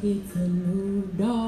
It's a new dawn.